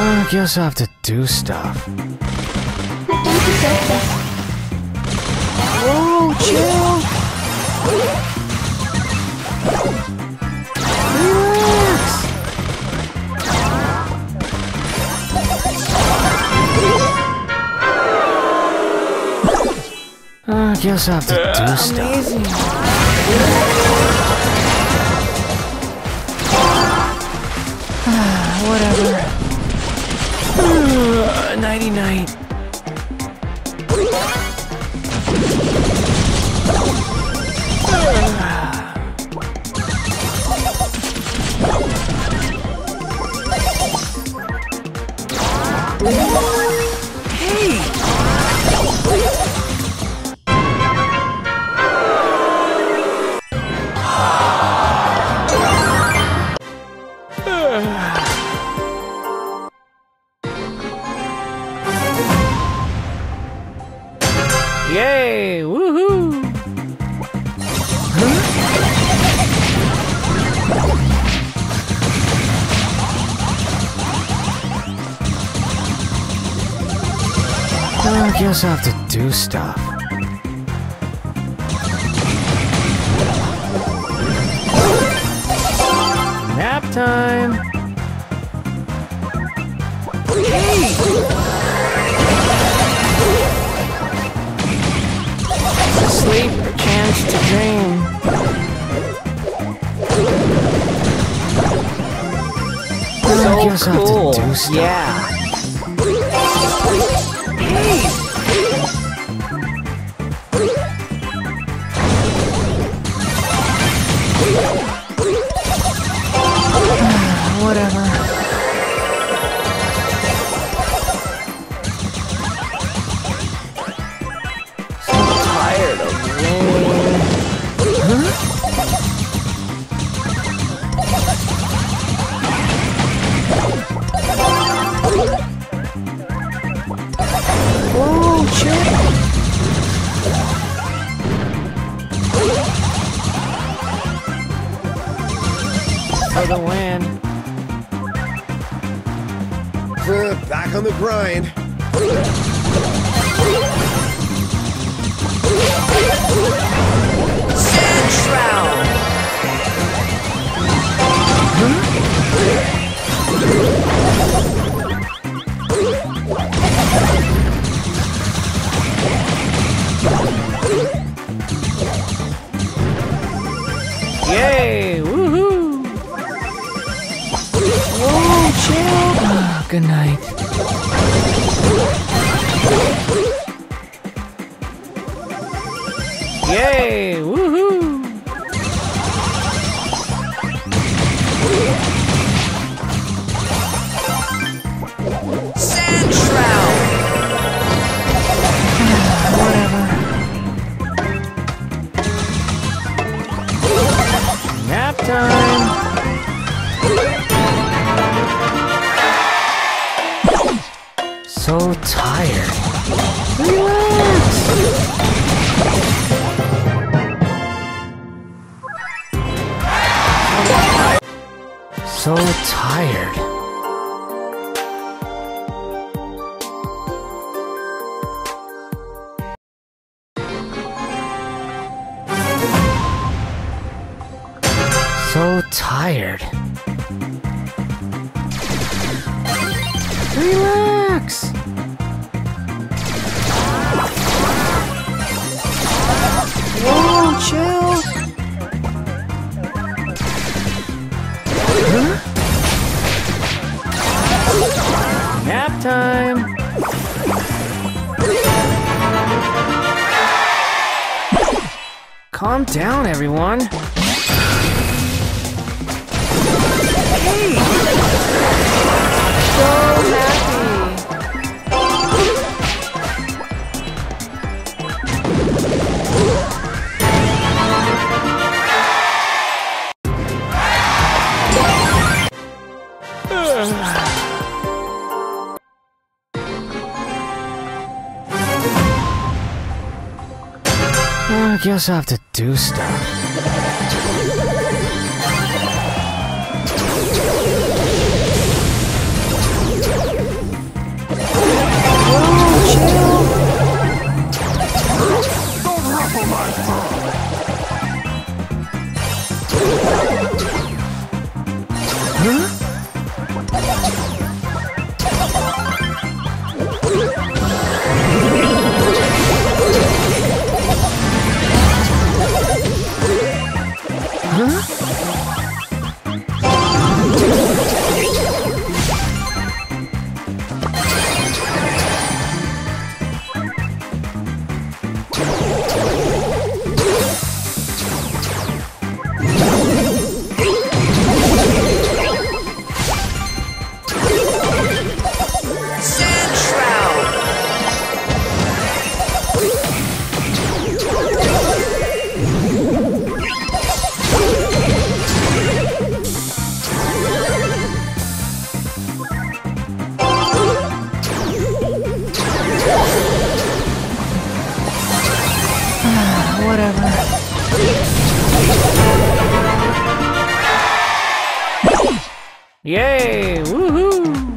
I guess I have to do stuff. Whoa, chill. Relax! I guess I have to do stuff. Amazing. Nighty night. Yay! Woohoo! I guess I have to do stuff. Nap time! Sleep chance to dream. I guess I have to do stuff. Yeah. Whatever. For the win. Back on the grind. So tired. Relax. So tired. So tired. Relax. Calm down, everyone. So happy. I guess I have to do stuff. whatever. Yay! Woohoo!